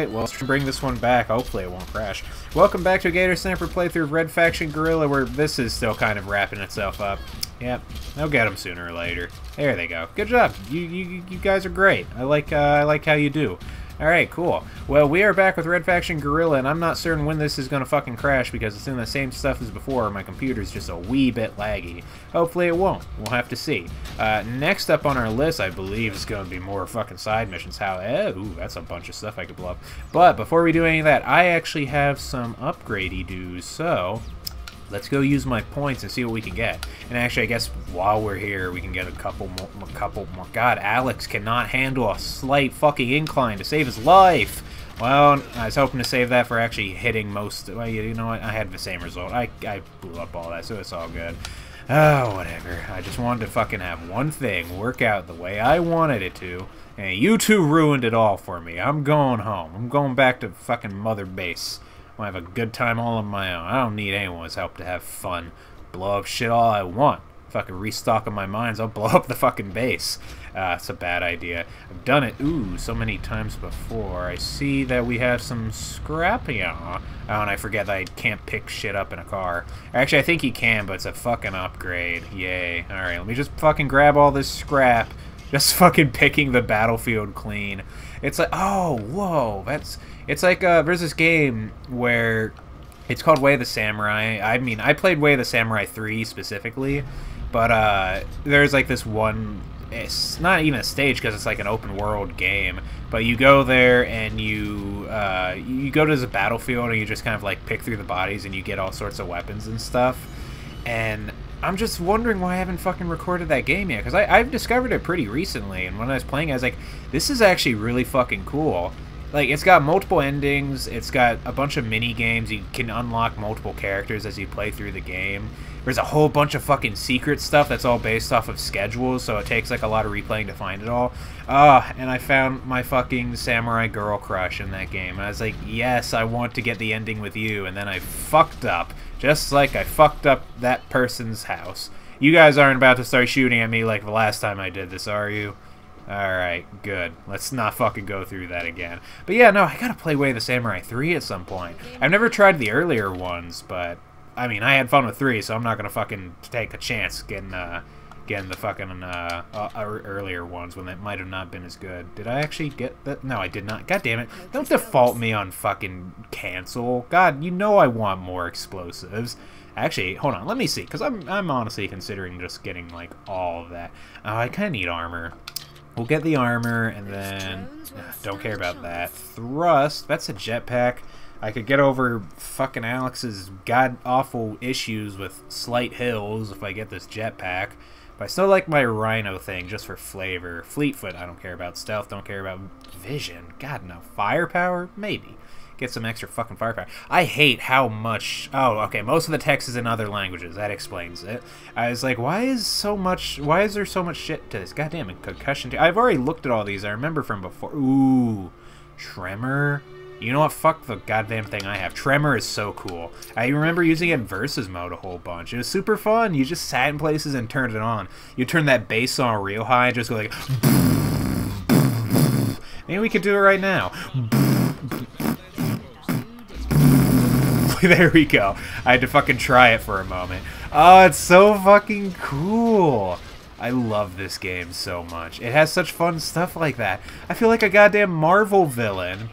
Alright, well, let's bring this one back. Hopefully it won't crash. Welcome back to a Gator Snapper playthrough of Red Faction Guerrilla, where this is still kind of wrapping itself up. Yep, they'll get them sooner or later. There they go. Good job. You you, you guys are great. I like uh, I like how you do. Alright, cool. Well, we are back with Red Faction Guerrilla, and I'm not certain when this is going to fucking crash because it's in the same stuff as before. My computer's just a wee bit laggy. Hopefully it won't. We'll have to see. Uh, next up on our list, I believe, is going to be more fucking side missions. How? Eh, ooh, that's a bunch of stuff I could blow up. But before we do any of that, I actually have some upgradey dues, so let's go use my points and see what we can get. And actually, I guess while we're here, we can get a couple more. A couple more. God, Alex cannot handle a slight fucking incline to save his life. Well, I was hoping to save that for actually hitting most. Well, you know what? I had the same result. I, I blew up all that, so it's all good. Oh, whatever. I just wanted to fucking have one thing work out the way I wanted it to. And you two ruined it all for me. I'm going home. I'm going back to fucking Mother Base. I'll have a good time all on my own. I don't need anyone's help to have fun. Blow up shit all I want. Fucking I restock on my mines, I'll blow up the fucking base. Uh, it's a bad idea. I've done it, ooh, so many times before. I see that we have some scrap. Yeah. Oh, and I forget that I can't pick shit up in a car. Actually, I think you can, but it's a fucking upgrade. Yay. Alright, let me just fucking grab all this scrap. Just fucking picking the battlefield clean. It's like, oh, whoa, that's... It's like, uh, there's this game where it's called Way of the Samurai. I mean, I played Way of the Samurai 3 specifically, but uh, there's like this one. It's not even a stage because it's like an open world game. But you go there and you uh, you go to the battlefield and you just kind of like pick through the bodies and you get all sorts of weapons and stuff. And I'm just wondering why I haven't fucking recorded that game yet because I've discovered it pretty recently. And when I was playing, I was like, this is actually really fucking cool like it's got multiple endings it's got a bunch of mini games you can unlock multiple characters as you play through the game. There's a whole bunch of fucking secret stuff that's all based off of schedules so it takes like a lot of replaying to find it all. Ah and i found my fucking samurai girl crush in that game and i was like yes i want to get the ending with you and then i fucked up just like i fucked up that person's house. You guys aren't about to start shooting at me like the last time i did this are you Alright, good. Let's not fucking go through that again. But yeah, no, I gotta play Way of the Samurai 3 at some point. I've never tried the earlier ones, but... I mean, I had fun with 3, so I'm not gonna fucking take a chance getting, uh... Getting the fucking, uh, uh, earlier ones when it might have not been as good. Did I actually get that? No, I did not. God damn it. Don't default me on fucking cancel. God, you know I want more explosives. Actually, hold on, let me see, because I'm, I'm honestly considering just getting, like, all of that. Uh, I kind of need armor. We'll get the armor, and then... don't care about that. Thrust, that's a jetpack. I could get over fucking Alex's god-awful issues with slight hills if I get this jetpack. But I still like my Rhino thing, just for flavor. Fleetfoot, I don't care about. Stealth, don't care about. Vision, god no. Firepower? Maybe get some extra fucking firepower. I hate how much... Oh, okay, most of the text is in other languages. That explains it. I was like, why is so much... Why is there so much shit to this? Goddamn concussion... I've already looked at all these. I remember from before. Ooh, Tremor... You know what? Fuck the goddamn thing I have. Tremor is so cool. I remember using it in versus mode a whole bunch. It was super fun. You just sat in places and turned it on. You turn that bass on real high and just go like... Maybe we could do it right now. there we go. I had to fucking try it for a moment. Oh, it's so fucking cool. I love this game so much. It has such fun stuff like that. I feel like a goddamn Marvel villain.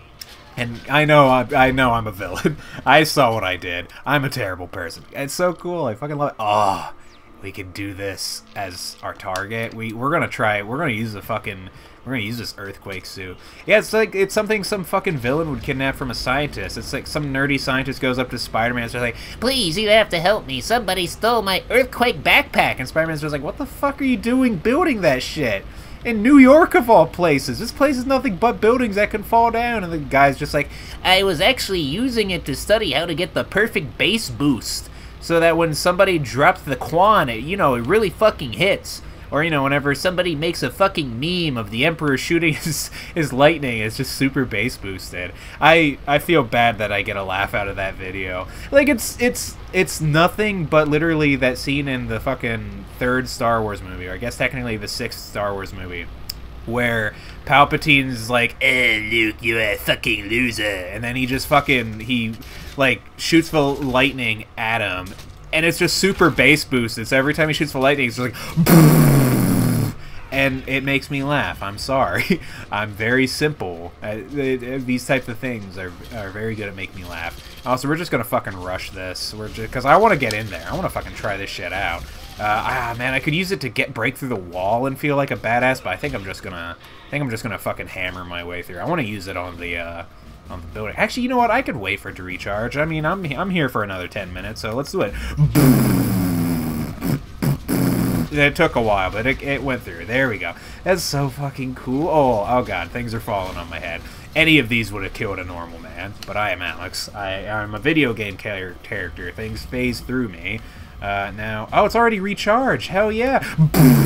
And I know, I, I know I'm a villain. I saw what I did. I'm a terrible person. It's so cool. I fucking love it. Oh, we can do this as our target. We we're gonna try. It. We're gonna use the fucking we're gonna use this earthquake suit. Yeah, it's like it's something some fucking villain would kidnap from a scientist. It's like some nerdy scientist goes up to Spider-Man and is like, "Please, you have to help me. Somebody stole my earthquake backpack." And Spider-Man's just like, "What the fuck are you doing building that shit?" In New York of all places. This place is nothing but buildings that can fall down. And the guy's just like, I was actually using it to study how to get the perfect bass boost. So that when somebody drops the Quan, it, you know, it really fucking hits. Or, you know, whenever somebody makes a fucking meme of the Emperor shooting his, his lightning, it's just super bass boosted. I, I feel bad that I get a laugh out of that video. Like, it's, it's, it's nothing but literally that scene in the fucking third Star Wars movie, or I guess technically the sixth Star Wars movie, where Palpatine's like, "Eh, Luke, you're a fucking loser," and then he just fucking he like shoots the lightning at him, and it's just super bass boosted. So every time he shoots the lightning, it's just like, and it makes me laugh. I'm sorry, I'm very simple. Uh, these types of things are are very good at making me laugh. Also, we're just gonna fucking rush this. We're just because I want to get in there. I want to fucking try this shit out. Uh, ah, man, I could use it to get break through the wall and feel like a badass, but I think I'm just gonna, I think I'm just gonna fucking hammer my way through. I want to use it on the, uh, on the building. Actually, you know what? I could wait for it to recharge. I mean, I'm, I'm here for another 10 minutes, so let's do it. It took a while, but it, it went through. There we go. That's so fucking cool. Oh, oh god, things are falling on my head. Any of these would have killed a normal man, but I am Alex. I, I'm a video game character. Things phase through me. Uh, now, oh, it's already recharged. Hell yeah.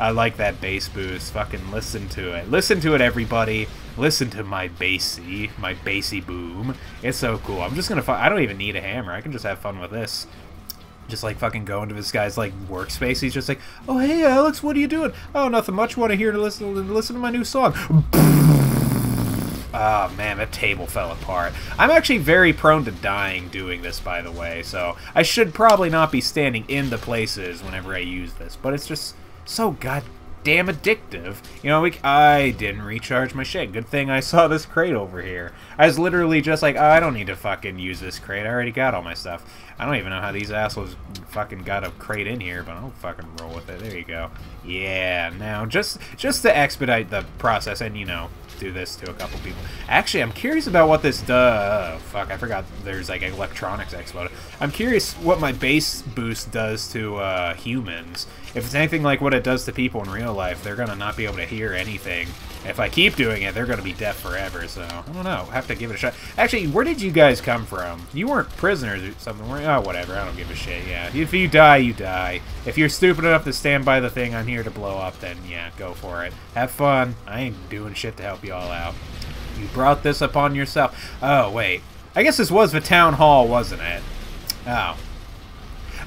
I like that bass boost. Fucking listen to it. Listen to it, everybody. Listen to my bassy, my bassy boom. It's so cool. I'm just gonna. I don't even need a hammer. I can just have fun with this. Just like fucking go into this guy's like workspace. He's just like, "Oh hey, Alex, what are you doing? Oh, nothing much. Want to hear to listen to listen to my new song." Oh man, that table fell apart. I'm actually very prone to dying doing this, by the way, so I should probably not be standing in the places whenever I use this, but it's just so goddamn addictive. You know, we, I didn't recharge my shit. Good thing I saw this crate over here. I was literally just like, oh, I don't need to fucking use this crate. I already got all my stuff. I don't even know how these assholes fucking got a crate in here, but I'll fucking roll with it. There you go. Yeah, now, just, just to expedite the process, and, you know, do this to a couple people. Actually, I'm curious about what this does. Oh, fuck, I forgot there's like electronics exploded. I'm curious what my bass boost does to uh, humans. If it's anything like what it does to people in real life, they're gonna not be able to hear anything. If I keep doing it, they're gonna be deaf forever. So I don't know. Have to give it a shot. Actually, where did you guys come from? You weren't prisoners or something, were you? Oh, whatever. I don't give a shit. Yeah, if you die, you die. If you're stupid enough to stand by the thing I'm here to blow up, then yeah, go for it. Have fun. I ain't doing shit to help you all out. You brought this upon yourself. Oh wait, I guess this was the town hall, wasn't it? Oh.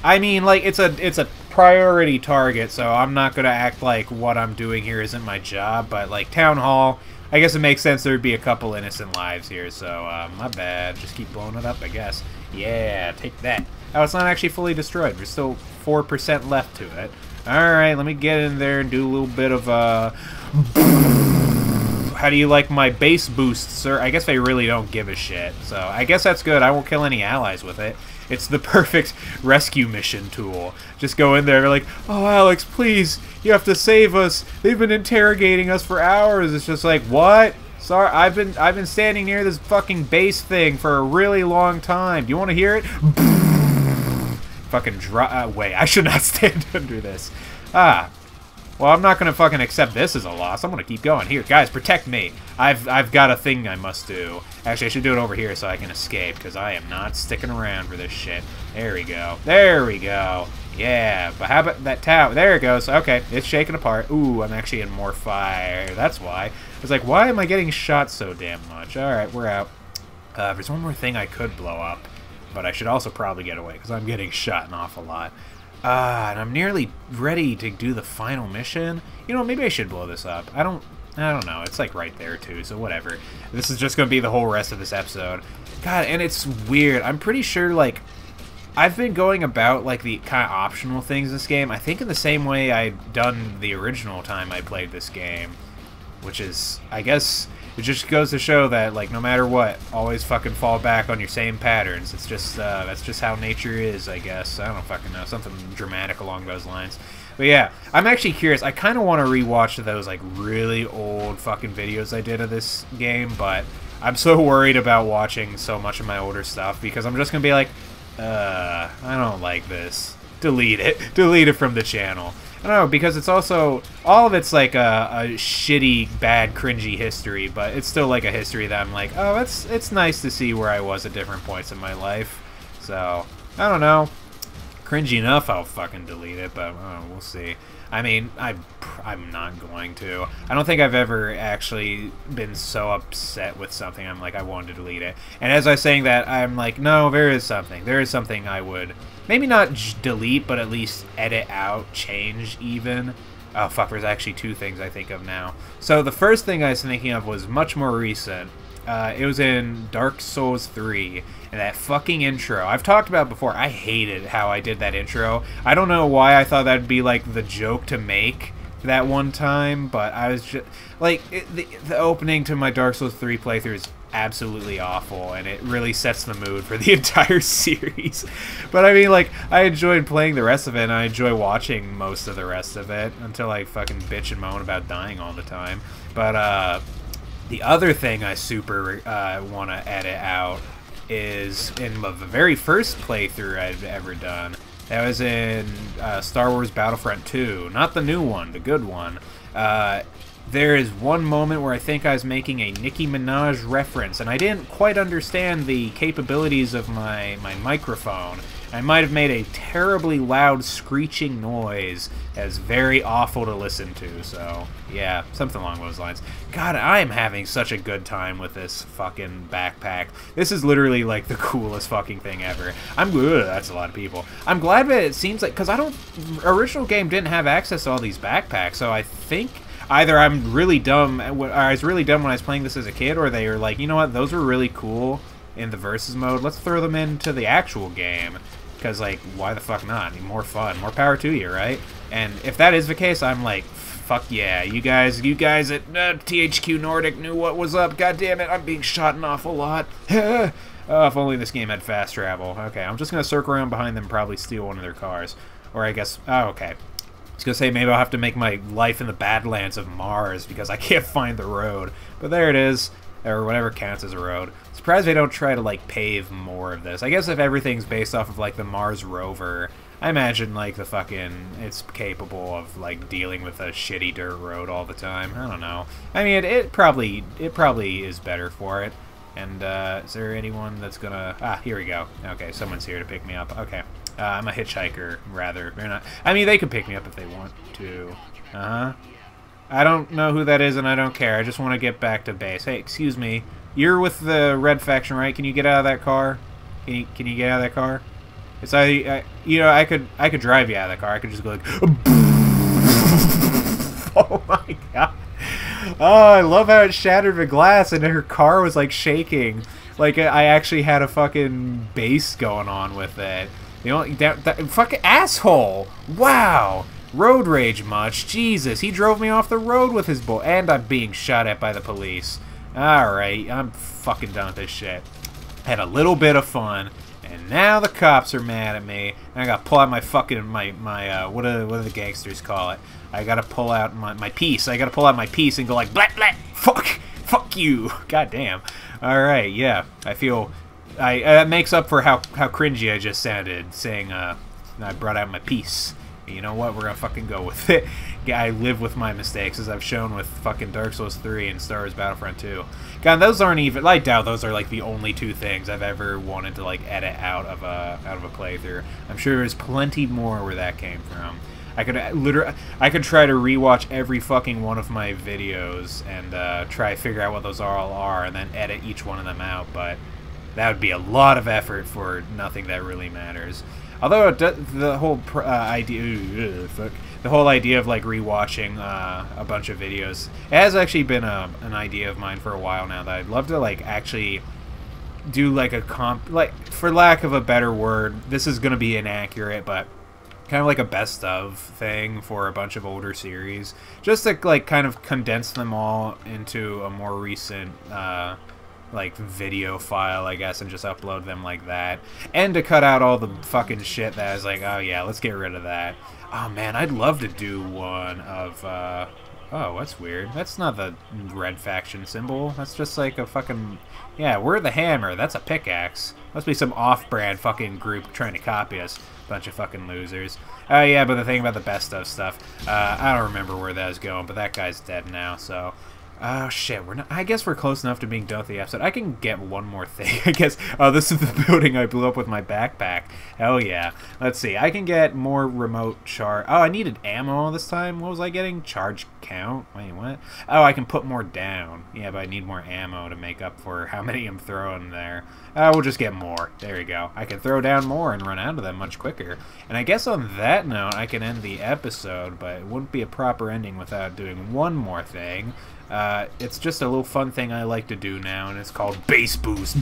I mean, like it's a it's a priority target, so I'm not going to act like what I'm doing here isn't my job, but like Town Hall, I guess it makes sense there'd be a couple innocent lives here, so uh, my bad. Just keep blowing it up, I guess. Yeah, take that. Oh, it's not actually fully destroyed. There's still 4% left to it. Alright, let me get in there and do a little bit of, uh... How do you like my bass boost, sir? I guess they really don't give a shit, so I guess that's good. I won't kill any allies with it. It's the perfect rescue mission tool. Just go in there like, oh, Alex, please, you have to save us. They've been interrogating us for hours. It's just like, what? Sorry, I've been I've been standing near this fucking bass thing for a really long time. Do you want to hear it? fucking drop. Uh, wait, I should not stand under this. Ah, well, I'm not gonna fucking accept this as a loss. I'm gonna keep going. Here, guys, protect me. I've I've got a thing I must do. Actually, I should do it over here so I can escape, because I am not sticking around for this shit. There we go. There we go. Yeah, but how about that tower? There it goes. Okay, it's shaking apart. Ooh, I'm actually in more fire. That's why. I was like, why am I getting shot so damn much? Alright, we're out. Uh, there's one more thing I could blow up, but I should also probably get away, because I'm getting shot an awful lot. Ah, uh, and I'm nearly ready to do the final mission. You know, maybe I should blow this up. I don't... I don't know. It's like right there too, so whatever. This is just going to be the whole rest of this episode. God, and it's weird. I'm pretty sure, like, I've been going about, like, the kind of optional things in this game. I think in the same way I'd done the original time I played this game. Which is, I guess, it just goes to show that like no matter what always fucking fall back on your same patterns. It's just uh, that's just how nature is i guess. I don't fucking know. Something dramatic along those lines. But yeah i'm actually curious. I kind of want to rewatch those like really old fucking videos i did of this game but i'm so worried about watching so much of my older stuff because i'm just gonna be like uh i don't like this. Delete it. Delete it from the channel I don't know because it's also all of it's like a, a, shitty, bad, cringy history, but it's still like a history that I'm like, oh, it's it's nice to see where I was at different points in my life. So I don't know, cringy enough, I'll fucking delete it, but oh, we'll see. I mean, I I'm not going to. I don't think I've ever actually been so upset with something. I'm like, I wanted to delete it. And as I was saying that, I'm like, no, there is something. There is something I would maybe not delete, but at least edit out, change even. Oh, fuck, there's actually two things I think of now. So the first thing I was thinking of was much more recent. Uh, it was in Dark Souls 3, and that fucking intro. I've talked about before, I hated how I did that intro. I don't know why I thought that'd be, like, the joke to make that one time, but I was just... Like, it, the, the opening to my Dark Souls 3 playthrough is absolutely awful, and it really sets the mood for the entire series. but I mean, like, I enjoyed playing the rest of it, and I enjoy watching most of the rest of it until I fucking bitch and moan about dying all the time. But uh, the other thing I super uh, want to edit out is in the very first playthrough I've ever done. That was in uh, Star Wars Battlefront 2, not the new one, the good one. Uh, there is one moment where I think I was making a Nicki Minaj reference, and I didn't quite understand the capabilities of my, my microphone. I might have made a terribly loud screeching noise as very awful to listen to, so yeah, something along those lines. God, I am having such a good time with this fucking backpack. This is literally like the coolest fucking thing ever. I'm good, that's a lot of people. I'm glad that it seems like, because I don't, original game didn't have access to all these backpacks, so I think either I'm really dumb, I was really dumb when I was playing this as a kid, or they were like, you know what, those were really cool in the versus mode. Let's throw them into the actual game. Because, like, why the fuck not? More fun. More power to you, right? And if that is the case, I'm like, fuck yeah. You guys, you guys at uh, THQ Nordic knew what was up. God damn it, I'm being shot an awful lot. oh, if only this game had fast travel. Okay, I'm just going to circle around behind them probably steal one of their cars. Or I guess, oh, okay. Was to say maybe I'll have to make my life in the Badlands of Mars because I can't find the road. But there it is or whatever counts as a road. Surprised they don't try to like pave more of this. I guess if everything's based off of like the Mars rover, I imagine like the fucking it's capable of like dealing with a shitty dirt road all the time. I don't know. I mean, it, it probably it probably is better for it. And uh, is there anyone that's gonna? Ah, here we go. Okay, someone's here to pick me up. Okay, uh, I'm a hitchhiker rather. They're not. I mean, they could pick me up if they want to. Uh huh. I don't know who that is, and I don't care. I just want to get back to base. Hey, excuse me. You're with the red faction, right? Can you get out of that car? Can you, can you get out of that car? It's I, I, you know, I could I could drive you out of the car. I could just go like, oh my god. Oh, I love how it shattered the glass and her car was like shaking. Like I actually had a fucking bass going on with it. You know, that, that fucking asshole. Wow. Road rage much? Jesus, he drove me off the road with his bull, and I'm being shot at by the police. Alright, I'm fucking done with this shit. Had a little bit of fun, and now the cops are mad at me. I gotta pull out my fucking, my, my, uh, what do, what do the gangsters call it? I gotta pull out my, my piece. I gotta pull out my piece and go like, blah, blah, fuck, fuck you. God damn. Alright, yeah, I feel, I, uh, that makes up for how, how cringy I just sounded, saying, uh, I brought out my piece you know what? We're gonna fucking go with it. I live with my mistakes, as I've shown with fucking Dark Souls 3 and Star Wars Battlefront 2. God, those aren't even. I doubt those are like the only two things I've ever wanted to like edit out of a out of a playthrough. I'm sure there's plenty more where that came from. I could uh, literally, I could try to rewatch every fucking one of my videos and uh, try to figure out what those are all are, and then edit each one of them out. But that would be a lot of effort for nothing that really matters. Although the whole uh, idea, fuck, the whole idea of like rewatching uh, a bunch of videos, has actually been a, an idea of mine for a while now. That I'd love to like actually do like a comp, like for lack of a better word, this is gonna be inaccurate, but kind of like a best of thing for a bunch of older series, just to like kind of condense them all into a more recent. Uh, like video file, I guess, and just upload them like that. And to cut out all the fucking shit that I was like, oh yeah, let's get rid of that. Oh man, I'd love to do one of, uh, oh, that's weird. That's not the red faction symbol. That's just like a fucking, yeah, we're the hammer. That's a pickaxe. Must be some off-brand fucking group trying to copy us. Bunch of fucking losers. Oh yeah, but the thing about the best of stuff, uh, I don't remember where that was going, but that guy's dead now, so... Oh shit, we're not. I guess we're close enough to being done with the episode. I can get one more thing. I guess. Oh, this is the building I blew up with my backpack. Hell yeah. Let's see. I can get more remote charge. Oh, I needed ammo this time. What was I getting? Charge count. Wait, what? Oh, I can put more down. Yeah, but I need more ammo to make up for how many I'm throwing there. Uh, we'll just get more. There we go. I can throw down more and run out of them much quicker. And I guess on that note, I can end the episode, but it wouldn't be a proper ending without doing one more thing. Uh, it's just a little fun thing I like to do now, and it's called Bass Boost.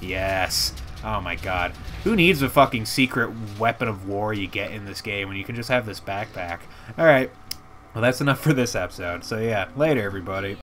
yes. Oh my god. Who needs a fucking secret weapon of war you get in this game when you can just have this backpack? Alright. Well, that's enough for this episode. So yeah, later everybody.